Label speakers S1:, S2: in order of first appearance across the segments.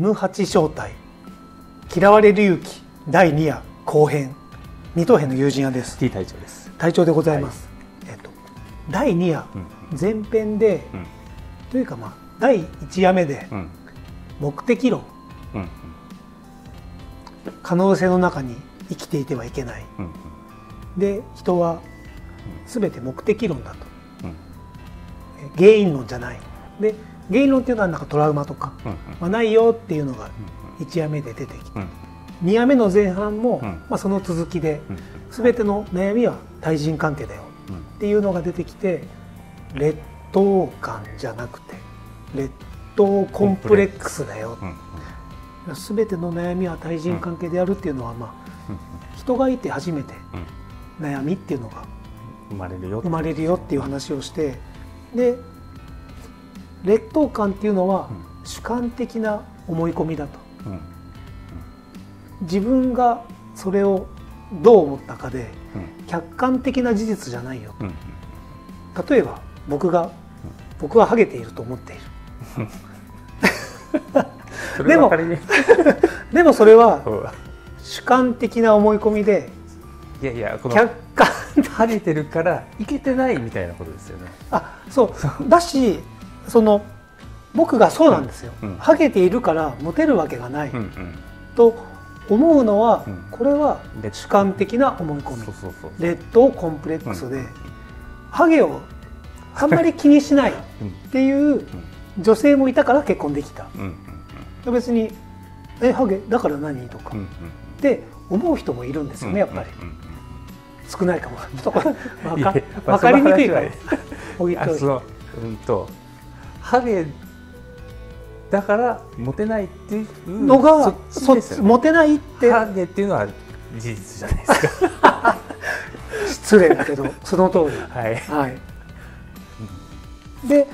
S1: M8 正体。嫌われる勇気。第2夜。後編。二等兵の友人屋です。
S2: T 隊長です。
S1: 隊長でございます、えっと第2夜。
S2: うん。
S1: 前編で、
S2: うん。
S1: というかまあ第1夜目で
S2: うん。
S1: 目的論。
S2: うん
S1: 可能性の中に生きていてはいけない。
S2: うん
S1: で人は全て目的論だと。原因論じゃない。で原因論っていうのはなんかトラウマとか、
S2: うん
S1: まあ、ないよっていうのが1夜目で出てきて
S2: うん。
S1: 2夜目の前半も、
S2: うん。
S1: まあ、その続きで
S2: うん
S1: 全ての悩みは対人関係だよ
S2: うん。
S1: っていうのが出てきて劣等感じゃなくて劣等コンプレックスだよ。
S2: うん
S1: 全ての悩みは対人関係であるっていうのは、まあ、人がいて初めて
S2: うん。
S1: 悩みっていうのが
S2: 生まれるよ
S1: 生まれるよっていう話をしてで劣等感っていうのは主観的な思い込みだと。
S2: うん。
S1: 自分がそれをどう思ったかで
S2: うん。
S1: 客観的な事実じゃないよ
S2: うん。
S1: 例えば僕が僕はハゲていると思っている。
S2: そ
S1: でも でもそれは
S2: う。ん
S1: 主観的な思い込みで
S2: いやいやこの
S1: 客観
S2: 晴れてるからいけてないみたいなことですよね。
S1: あそう。だしその僕がそうなんですよ、
S2: うん。うん。
S1: ハゲているからモテるわけがない、
S2: うんうん。
S1: と思うのは、
S2: うん。
S1: これは
S2: で
S1: 主観的な思い込み。劣等コンプレックスで、
S2: うん。
S1: ハゲをあんまり気にしないっ
S2: うん。
S1: ていう女性もいたから結婚できた。別に「えハゲだから何?」とか、
S2: うんうん
S1: って思う人もいるんですよねやっぱり、少ないかもわかかりにくいからいといて。
S2: あそのうんとハゲだからモテないっていう
S1: のが
S2: そね。
S1: モテないって。
S2: ハゲっていうのは事実じゃないですか。
S1: 失礼だけどその通り。
S2: はい。
S1: はい、で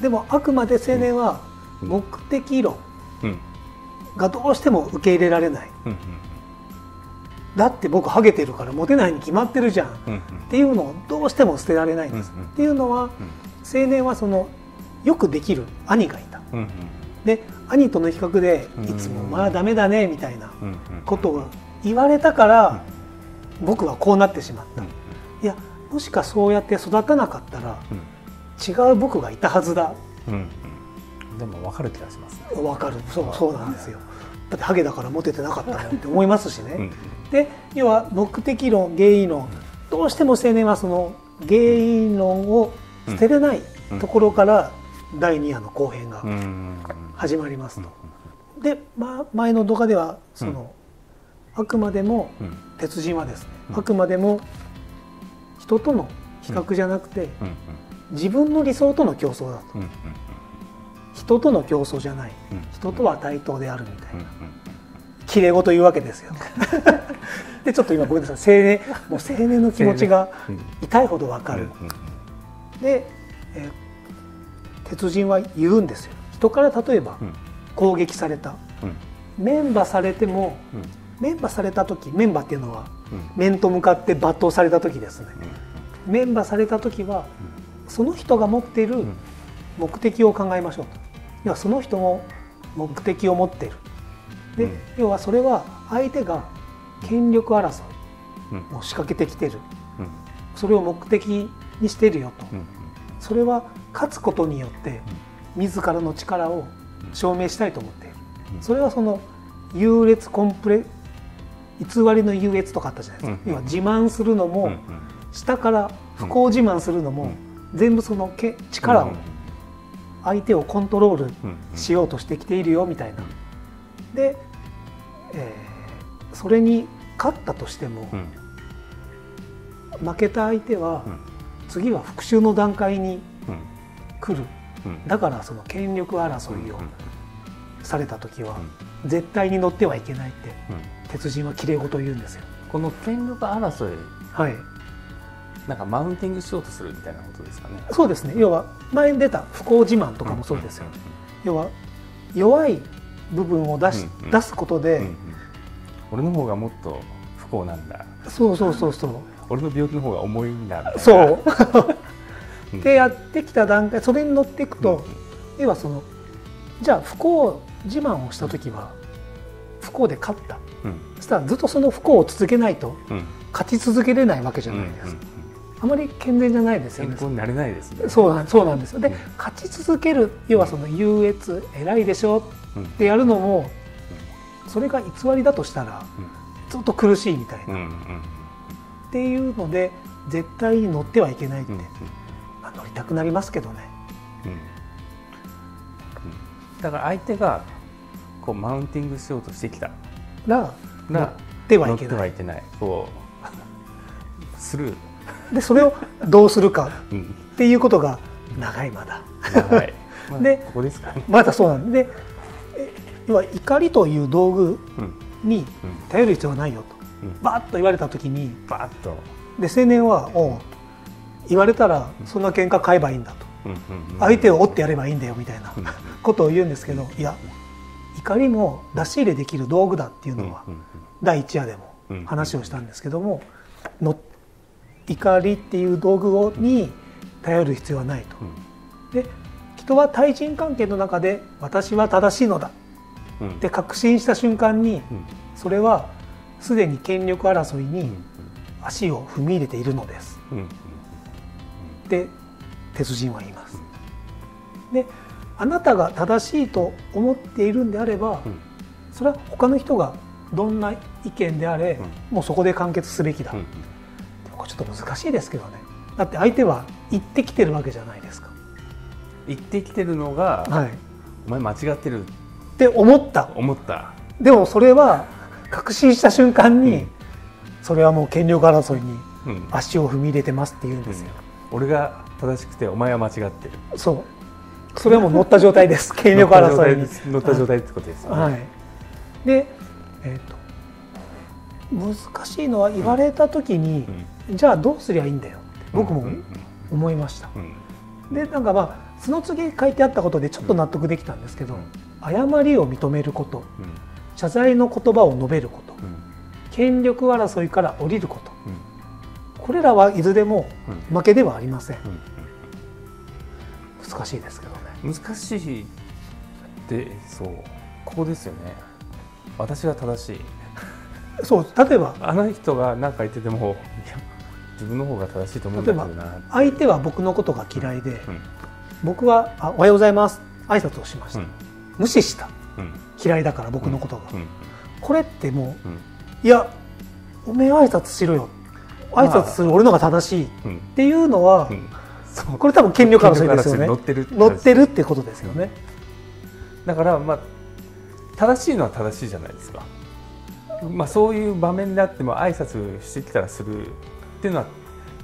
S1: でもあくまで青年は
S2: うん。
S1: 目的論
S2: うん。
S1: がどうしても受け入れられない。
S2: うん
S1: だって僕ハゲてるからモテないに決まってるじゃん。っ
S2: うんうん。
S1: ていうのをどうしても捨てられないんです、
S2: うんうん
S1: っていうのは青年はそのよくできる兄がいた。
S2: うんうん。
S1: で兄との比較で
S2: うん
S1: いつも「まあダメだね」みたいなことを言われたから僕はこうなってしまった。
S2: うん
S1: いやもしかそうやって育たなかったら違う僕がいたはずだ。
S2: うんうん。でも分かる気がしますね。
S1: わかる。そうそうなんですよ。だってハゲだからモテてなかったのって思いますしね、
S2: うん
S1: で要は目的論原因論どうしても青年はその原因論を捨てれないところから第2夜の後編が始まりますと。で、ま、前の動画ではその、あくまでも
S2: うん。
S1: 鉄人はですね
S2: うん。
S1: あくまでも人との比較じゃなくて
S2: うん。
S1: 自分の理想との競争だと。人との競争じゃない。
S2: うん。
S1: 人とは対等であるみたいな。
S2: うん。
S1: 綺麗事言うわけですよ。でちょっと今ごめんなさい。青年もう青年の気持ちが
S2: うん。
S1: 痛いほどわかる。で、えー鉄人は言うんですよ。人から例えば
S2: うん。
S1: 攻撃された。
S2: うん。
S1: メンバされても
S2: うん。
S1: メンバされた時メンバっていうのは
S2: うん。
S1: 面と向かって罵倒された時ですね。メンバされた時はその人が持っている
S2: ん。
S1: 目的を考えましょうと。要はその人も目的を持っている。で、
S2: うん。
S1: 要はそれは相手が権力争
S2: うん。
S1: いを仕掛けてきてる。
S2: うん。
S1: それを目的にしてるよと、
S2: うん
S1: それは勝つことによって自らの力を証明したいと思っている、
S2: うん。
S1: それはその優劣コンプレ偽りの優越とかあったじゃないですか、
S2: うん
S1: 要は自慢するのも、
S2: うん
S1: 下から不幸自慢するのも、全部そのけ力を相手をコントロール
S2: うん
S1: しようとしてきているよみたいな。で、えーそれに勝ったとしても
S2: う、ん。
S1: 負けた相手は
S2: うん
S1: 次は復讐の段階に
S2: うん。
S1: 来る。
S2: うん。
S1: だからその権力争いを
S2: うん。
S1: された時は
S2: うん。
S1: 絶対に乗ってはいけないって
S2: うん。
S1: 鉄人はきれい事を言うんですよ。
S2: この権力争い。
S1: はい、
S2: なんかマウンティングしようとするみたいなことですかね。
S1: そうですね。要は前に出た不幸自慢とかもそうですよ、要は弱い部分を出し、
S2: うん。うん。
S1: 出すことで、
S2: うん。うん。俺の方がもっと不幸なんだ。
S1: そうそうそうそう
S2: 俺の病気の方が重いんだみたいな。
S1: そう。
S2: うん。
S1: でやってきた段階それに乗っていくと、要はそのじゃあ不幸自慢をした時は不幸で勝った。
S2: うん。
S1: そしたらずっとその不幸を続けないと
S2: うん。
S1: 勝ち続けれないわけじゃ
S2: うん
S1: ないですか、あまり健全じゃないですよね。
S2: 健康になれないですね。
S1: そうなんそうなんですよ。で、
S2: うん。
S1: 勝ち続ける要はその優越偉いでしょ？
S2: うん。
S1: ってやるのもそれが偽りだとしたらずっと苦しいみたいな、っていうので絶対に乗ってはいけないって、
S2: うんうん。
S1: まあ乗りたくなりますけどね。
S2: だから相手がこうマウンティングしようとしてきた
S1: ら乗
S2: ら
S1: ってはい
S2: 乗って
S1: けない
S2: はいけない。こう。スルー、
S1: でそれをどうするか
S2: うん、
S1: っていうことが長いまだ。
S2: 長い、まあ
S1: で
S2: ここですかね、
S1: まだそうなんでえ要は怒りという道具
S2: うん。
S1: に
S2: うん
S1: 頼る必要はないよと。
S2: うん、
S1: バーッと言われた時に
S2: バーッと、
S1: で青年は「おう言われたらそんな喧嘩買えばいいんだ」と。相手を折ってやればいいんだよみたいな
S2: うん
S1: ことを言うんですけどいや怒りも出し入れできる道具だっていうのは第一夜でも
S2: うん
S1: 話をしたんですけどもの怒りっていう道具をに頼る必要はないと。で人は対人関係の中で私は正しいのだって確信した瞬間に
S2: うん。
S1: それはすでに権力争いに
S2: うん
S1: 足を踏み入れているのです。
S2: うん。うん。
S1: って鉄人は言います。であなたが正しいと思っているんであれば
S2: うん。
S1: それは他の人がどんな意見であれもうそこで完結すべきだ、これちょっと難しいですけどね。だって相手は言ってきてるわけじゃないですか。
S2: 言ってきてるのが、
S1: はい、
S2: お前間違ってる。
S1: って思った。
S2: 思った、
S1: でもそれは確信した瞬間に、
S2: うん。
S1: それはもう権力争いに
S2: うん。
S1: 足を踏み入れてますって言うんですよ、
S2: 俺が正しくてお前は間違ってる。
S1: そう。それはもう乗った状態です。権力争いに。
S2: 乗った状態ってことですよね、
S1: はい。でえっ、と難しいのは言われた時に、じゃあどうすりゃいいんだよって僕も
S2: うん。
S1: 思いました、
S2: うん。
S1: でなんかまあその次書いてあったことでちょっと納得できたんですけど、
S2: うん。
S1: 誤りを認めること。
S2: うん
S1: 謝罪の言葉を述べること。
S2: うん。
S1: 権力争いから降りること。
S2: うん。
S1: これらはいずれも
S2: うん。
S1: 負けではありません。
S2: うん。
S1: 難しいですけどね。
S2: 難しいってそう。ここですよね。私が正しい。
S1: そう例えば。
S2: あの人が何か言ってても自分の方が正しいと思うんだけどな
S1: 相手は僕のことが嫌いで
S2: うん。
S1: 僕はあ「おはようございます」挨拶をしました、
S2: うん。
S1: 無視した。
S2: うん
S1: 嫌いだから僕のことが、
S2: うん。
S1: これってもう
S2: うん。
S1: いやおめえ挨拶しろよ。挨拶する俺のが正しい。っ
S2: うん。
S1: ていうのは、これ多分権力争いですよね。
S2: 乗ってる
S1: 乗ってるってことですよね、
S2: だからまあ正しいのは正しいじゃないですか。まあそういう場面であっても挨拶してきたらするっていうのは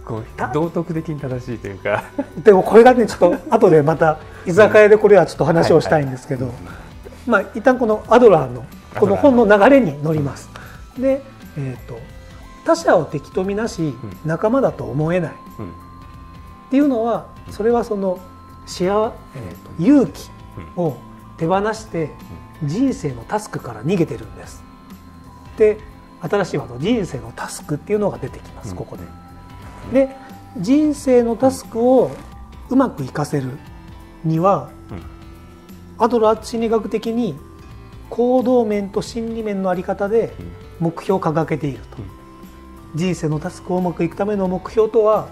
S2: こう道徳的に正しいというか。
S1: でもこれがねちょっと後でまた居酒屋でこれはちょっと話をしたいんですけど、まあ一旦このアドラーのこの本の流れに乗ります。で、えー、と他者を敵とみなし仲間だと思えない。っ
S2: うん。
S1: ていうのはそれはその幸、えー、と勇気を手放して人生のタスクから逃げてるんです。で新しいワード人生のタスクっていうのが出てきます、
S2: うん。
S1: ここで。で人生のタスクをうまく活かせるには
S2: うん
S1: アドラー心理学的に行動面と心理面の在り方で目標を掲げていると、
S2: うん。
S1: 人生のタスクをうまくいくための目標とは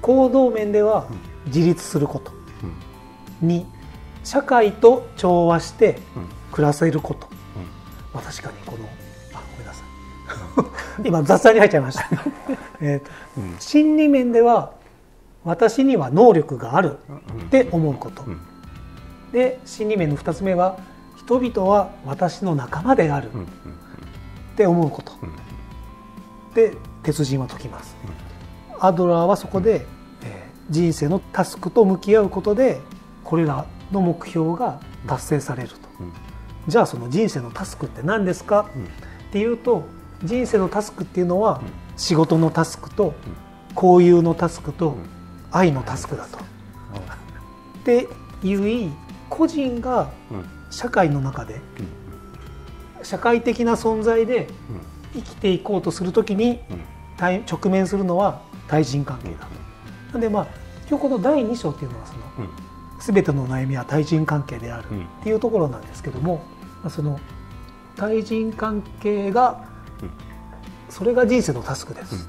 S1: 行動面では自立すること。
S2: うん。
S1: に社会と調和して
S2: うん。
S1: 暮らせること、まあ、確かにこのあごめんなさい。今雑談に入っちゃいました。えーと
S2: うん。
S1: 心理面では私には能力があるって思うこと、
S2: うん
S1: で心理面の2つ目は人々は私の仲間である。って思うこと。
S2: うん。
S1: で鉄人は解きます、アドラーはそこで、えー人生のタスクと向き合うことでこれらの目標が達成されると、
S2: うん。
S1: じゃあその人生のタスクって何ですか？
S2: うん。
S1: っていうと人生のタスクっていうのは
S2: うん。
S1: 仕事のタスクと交友のタスクと
S2: ん。
S1: 愛のタスクだと。っていう個人が
S2: うん。
S1: 社会の中で社会的な存在で生きていこうとするときに直面するのは対人関係だ。と。なんでまあ今日この第2章っていうのはその
S2: うん。
S1: 全ての悩みは対人関係である
S2: うん。
S1: っていうところなんですけどもあその対人関係が
S2: うん。
S1: それが人生のタスクです、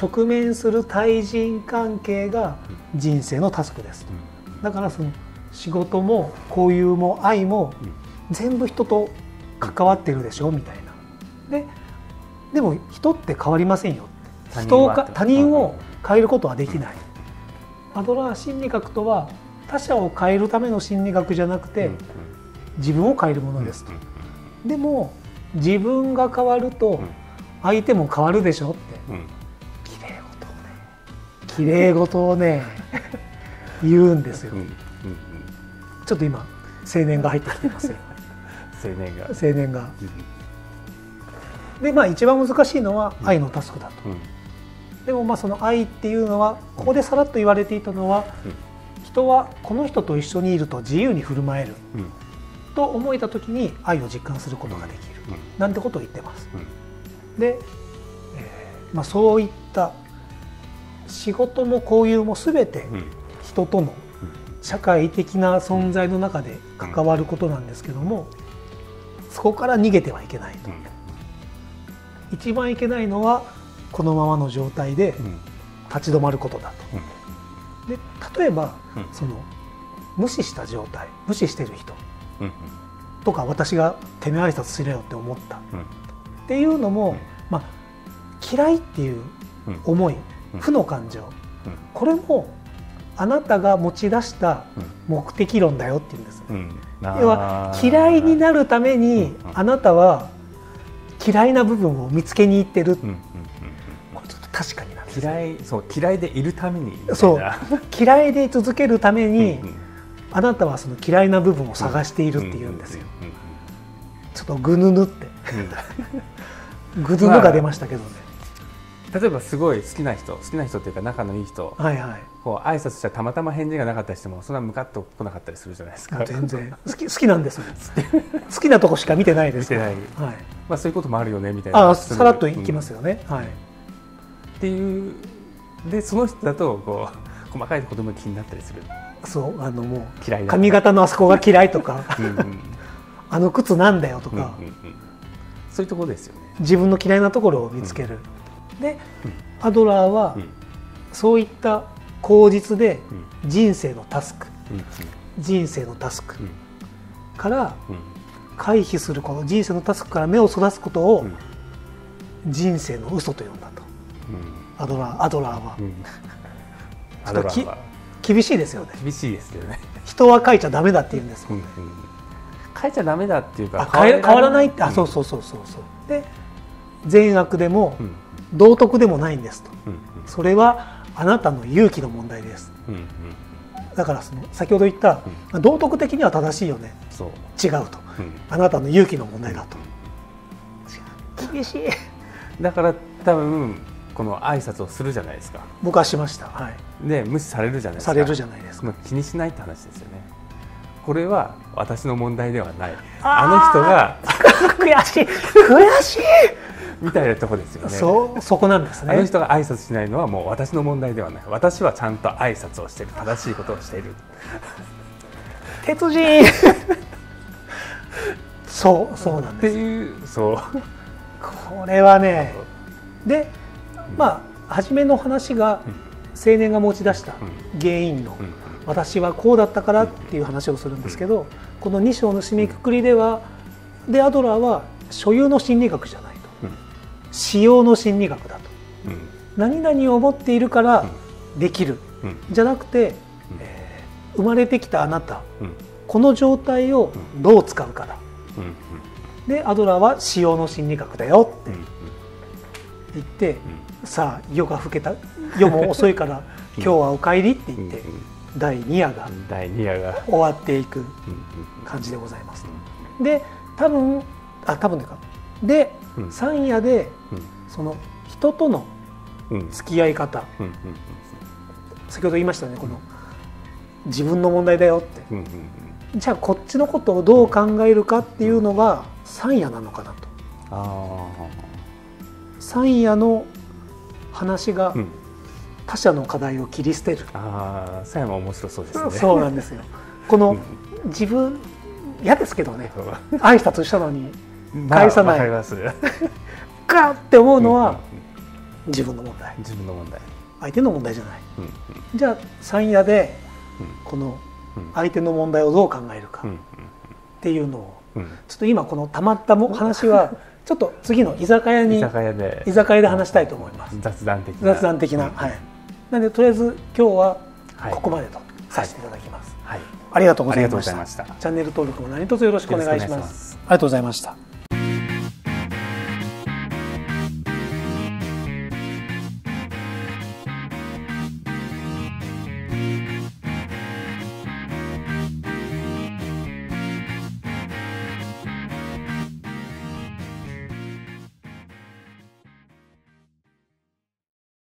S1: 直面する対人関係が人生のタスクです。だからその仕事も交友も愛も全部人と関わってるでしょみたいな。ででも人って変わりませんよ。
S2: 他人
S1: 人を他人を変えることはできない。アドラー心理学とは他者を変えるための心理学じゃなくて自分を変えるものですと。でも自分が変わると相手も変わるでしょって。綺麗事をね。綺麗事をね言うんですよちょっと今青年が入ってきてますよ。
S2: 青年が。
S1: 青年が。でまあ一番難しいのは愛のタスクだと。でもまあその愛っていうのはここでさらっと言われていたのは人はこの人と一緒にいると自由に振る舞える。と思えた時に愛を実感することができる。なんてことを言ってます。で、えーまあ、そういった仕事も交友も全て人との社会的な存在の中で関わることなんですけどもそこから逃げてはいけないと。一番いけないのはこのままの状態で立ち止まることだと。で例えばその無視した状態無視してる人とか私が「てめえ挨拶しろよ」って思った。っていうのも、まあ、嫌いっていう思い負の感情。これもあなたが持ち出した目的論だよって言うんです。要は嫌いになるためにあなたは嫌いな部分を見つけに行ってる、これちょっと確かになんです。
S2: 嫌いそう嫌いでいるために。
S1: そう。嫌いで続けるために、あなたはその嫌いな部分を探しているって言うんですよ。ちょっとぐぬぬって。ぐぬぬが出ましたけどね。
S2: 例えばすごい好きな人好きな人っていうか仲のいい人
S1: はいはい。
S2: こう挨拶したらたまたま返事がなかったりしてもそんなムカッと来なかったりするじゃないですか。
S1: 全然好き好きなんですよ。好きなとこしか見てないです。
S2: 見てない
S1: はい。
S2: まあそういうこともあるよねみたいな。
S1: ああさらっといきますよね。はい。
S2: っていうでその人だとこう細かいことも気になったりする
S1: そうあのもう
S2: 嫌いだ
S1: 髪型のあそこが嫌いとか
S2: うんうん
S1: あの靴なんだよと
S2: うんうん
S1: か、
S2: うんそういうところですよね。
S1: 自分の嫌いなところを見つける。で、アドラーは
S2: うん。
S1: そういった口実で
S2: うん。
S1: 人生のタスク。
S2: うん
S1: 人生のタスク
S2: うん。
S1: から
S2: うん。
S1: 回避するこの人生のタスクから目をそらすことを
S2: うん。
S1: 人生の嘘と呼んだと。
S2: うん。
S1: アドラーアドラーは。
S2: アドラーは。
S1: 厳しいですよね。
S2: 厳しいですよね。
S1: 人は書いちゃダメだって言うんです
S2: うんうん変えちゃダメだっていうか
S1: あ変わらないってあ
S2: うん
S1: そうそうそうそうそう。で善悪でも
S2: うん
S1: 道徳でもないんですと。
S2: うん
S1: それはあなたの勇気の問題です。
S2: うんうん
S1: だからその先ほど言った道徳的には正しいよね。
S2: そう。
S1: 違うと。
S2: うん。
S1: あなたの勇気の問題だと。厳しい。
S2: だから多分この挨拶をするじゃないですか。
S1: 僕はしました。はい。
S2: で無視されるじゃないですか。
S1: されるじゃないですか。
S2: 気にしないって話ですよね。これは私の問題ではない。
S1: あ
S2: の人が
S1: 悔しい。悔しい
S2: みたいなとこですよね。
S1: そうそこなんです
S2: あの
S1: ね
S2: 人が挨拶しないのはもう私の問題ではない。私はちゃんと挨拶をしている正しいことをしている。
S1: 鉄人。そうそうなん
S2: って
S1: です
S2: いうそう。
S1: これはねでまあ初めの話が青年が持ち出した原因の私はこうだったからっていう話をするんですけどこの2章の締めくくりではでアドラーは所有の心理学じゃない使用の心理学だと。
S2: うん。
S1: 何々を持っているからできる。
S2: うん。
S1: じゃなくて、
S2: うん。
S1: えー生まれてきたあなた
S2: うん。
S1: この状態をどう使うかだ。でアドラーは使用の心理学だよって
S2: うん。
S1: 言って、さあ夜が更けた夜も遅いから 今日はお帰りって
S2: うん
S1: 言って、第2夜が
S2: うん。第2夜が。
S1: 終わっていく感じでございます。で多分あ多分というかで、
S2: うん。
S1: 3夜でその人との付き合い方。先ほど言いましたねこの自分の問題だよって。じゃあこっちのことをどう考えるかっていうのが3夜なのかなと。
S2: あ
S1: 3夜の話が他者の課題を切り捨てる、
S2: ああさやも面白そうですね。
S1: そうなんですよ。この
S2: うん。
S1: 自分嫌ですけどね。挨拶したのに
S2: まあ
S1: 返さない。
S2: わか
S1: って思うのは自分の問題。
S2: うん自分の問題。
S1: 相手の問題じゃない。
S2: うんうん。
S1: じゃあ山野で
S2: うん。
S1: この
S2: うん。
S1: 相手の問題をどう考えるかっ
S2: うん
S1: ていうのを
S2: うん。
S1: ちょっと今このたまったも話は ちょっと次の居酒屋に
S2: 居酒屋で。
S1: 居酒屋で話したいと思います。
S2: 雑談的な。
S1: 雑談的な、
S2: うん。
S1: はい。なのでとりあえず今日は
S2: はい。
S1: ここまでとさせていただきます、
S2: はい。
S1: ありがとうご
S2: ありがとう
S1: ざいました
S2: ございました。
S1: チャンネル登録も何卒よろしくお願いしま
S2: す。
S1: ありがとうございました